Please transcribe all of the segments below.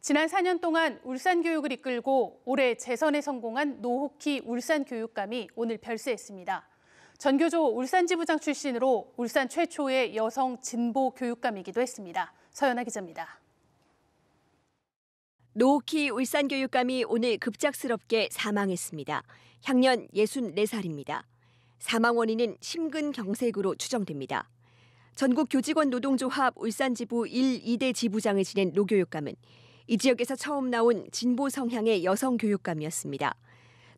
지난 4년 동안 울산 교육을 이끌고 올해 재선에 성공한 노옥희 울산 교육감이 오늘 별세했습니다. 전교조 울산지부장 출신으로 울산 최초의 여성 진보 교육감이기도 했습니다. 서연아 기자입니다. 노옥희 울산 교육감이 오늘 급작스럽게 사망했습니다. 향년 64살입니다. 사망 원인은 심근경색으로 추정됩니다. 전국 교직원 노동조합 울산지부 1, 2대 지부장을 지낸 노 교육감은 이 지역에서 처음 나온 진보 성향의 여성 교육감이었습니다.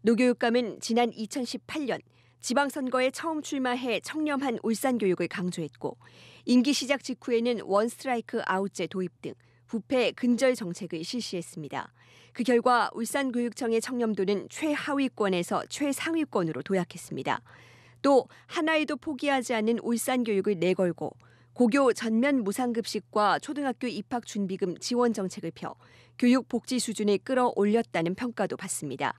노 교육감은 지난 2018년 지방선거에 처음 출마해 청렴한 울산 교육을 강조했고 임기 시작 직후에는 원스트라이크 아웃제 도입 등 부패 근절 정책을 실시했습니다. 그 결과 울산교육청의 청렴도는 최하위권에서 최상위권으로 도약했습니다. 또 하나에도 포기하지 않는 울산교육을 내걸고 고교 전면 무상급식과 초등학교 입학 준비금 지원 정책을 펴 교육 복지 수준을 끌어올렸다는 평가도 받습니다.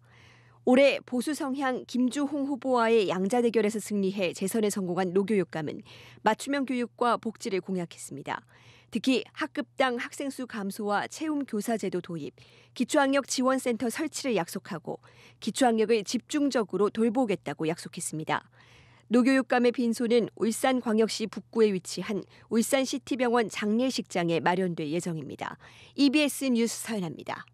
올해 보수 성향 김주홍 후보와의 양자 대결에서 승리해 재선에 성공한 노교육감은 맞춤형 교육과 복지를 공약했습니다. 특히 학급당 학생 수 감소와 채움 교사 제도 도입, 기초학력 지원센터 설치를 약속하고 기초학력을 집중적으로 돌보겠다고 약속했습니다. 노교육감의 빈소는 울산광역시 북구에 위치한 울산시티병원 장례식장에 마련될 예정입니다. EBS 뉴스 서연합니다.